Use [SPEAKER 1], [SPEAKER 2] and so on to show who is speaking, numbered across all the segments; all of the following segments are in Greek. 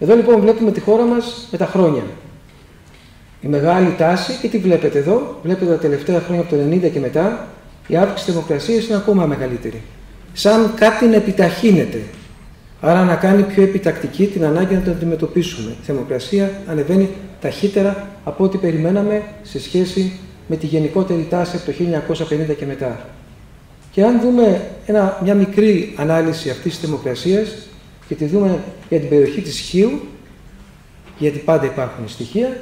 [SPEAKER 1] Εδώ λοιπόν βλέπουμε τη χώρα μας με τα χρόνια. Η μεγάλη τάση, και τι βλέπετε εδώ, βλέπετε τα τελευταία χρόνια από το 90 και μετά, η αύξηση της δημοκρασίας είναι ακόμα μεγαλύτερη. Σαν κάτι να επιταχύνεται. Άρα να κάνει πιο επιτακτική την ανάγκη να το αντιμετωπίσουμε. Η θερμοκρασία ανεβαίνει ταχύτερα από ό,τι περιμέναμε σε σχέση με τη γενικότερη τάση από το 1950 και μετά. Και αν δούμε ένα, μια μικρή ανάλυση αυτής της θερμοκρασίας και τη δούμε για την περιοχή της Χίου, γιατί πάντα υπάρχουν στοιχεία,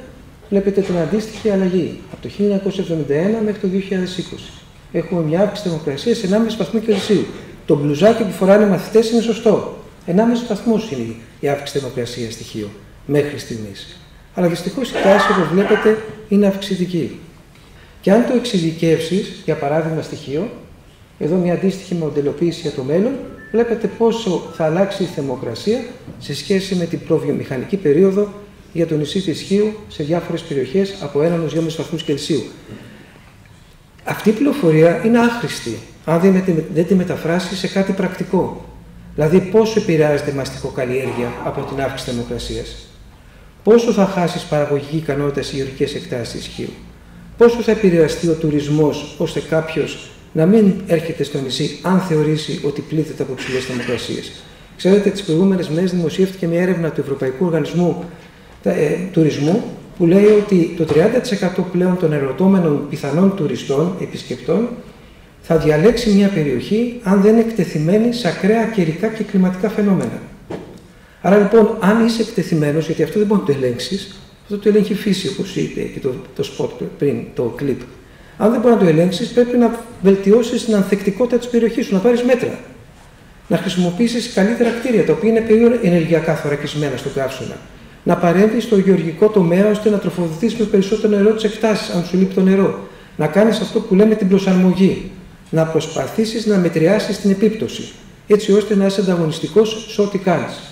[SPEAKER 1] βλέπετε την αντίστοιχη αλλαγή από το 1971 μέχρι το 2020. Έχουμε μια αύξηση θερμοκρασίας 1,5 βαθμού Κελσίου. Το μπλουζάκι που φοράνε οι μαθητές είναι σωστό. 1,5 βαθμούς είναι η αύξηση θερμοκρασίας στοιχείο μέχρι στιγμής. Αλλά δυστυχώς η τάση, όπως βλέπετε, είναι αυξητική. Και αν το εξειδικεύσεις, για παράδειγμα στοιχείο, εδώ μια αντίστοιχη μοντελοποίηση για το μέλλον, βλέπετε πόσο θα αλλάξει η θερμοκρασία σε σχέση με την προβιομηχανική περίοδο για το νησί της Χίου σε διάφορες περιοχές από 1 έως 2,5 βαθμούς Κελσίου. Αυτή η πληροφορία είναι άχρηστη αν δεν τη μεταφράσει σε κάτι πρακτικό. Δηλαδή πόσο επηρεάζεται η μαστικοκαλλιέργεια από την αύξηση θερμοκρασίας; Πόσο θα χάσεις παραγωγική ικανότητα σε γεωργικές εκτάσεις ισχύου. Πόσο θα επηρεαστεί ο τουρισμός ώστε κάποιος να μην έρχεται στο νησί αν θεωρήσει ότι πλήθεται από ψηλέ θερμοκρασίες. Ξέρετε, τις προηγούμενες μέρες δημοσιεύτηκε μια έρευνα του Ευρωπαϊκού Οργανισμού ε, Τουρισμού που λέει ότι το 30% πλέον των ερωτώμενων πιθανών τουριστών, επισκεπτών, θα διαλέξει μια περιοχή αν δεν είναι εκτεθειμένη σε ακραία καιρικά και κλιματικά φαινόμενα. Άρα λοιπόν, αν είσαι εκτεθειμένος, γιατί αυτό δεν μπορεί να το ελέγξεις, αυτό το ελέγχει η φύση, όπως είπε και το, το spot πριν, το clip. Αν δεν μπορεί να το ελέγξεις, πρέπει να βελτιώσεις την ανθεκτικότητα της περιοχής σου, να πάρεις μέτρα. Να χρησιμοποιήσεις καλύτερα κτίρια, τα οποία είναι πιο ενεργειακά θωρακισμένα στον καύσωνα. Να παρέμβεις στο γεωργικό τομέα ώστε να τροφοδοτήσεις με περισσότερο νερό τις εκτάσεις, αν σου λείπει το νερό. Να κάνεις αυτό που λέμε την προσαρμογή να προσπαθήσεις να μετριάσεις την επίπτωση, έτσι ώστε να είσαι ανταγωνιστικός σε ό,τι κάνεις.